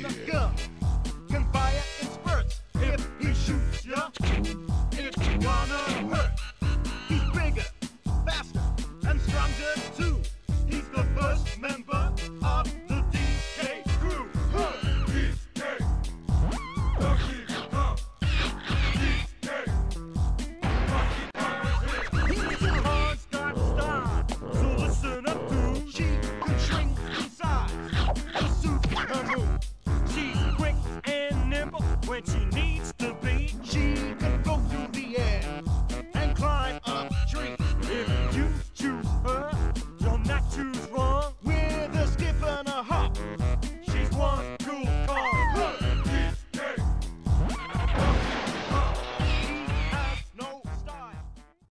yeah. the gun can fire what you.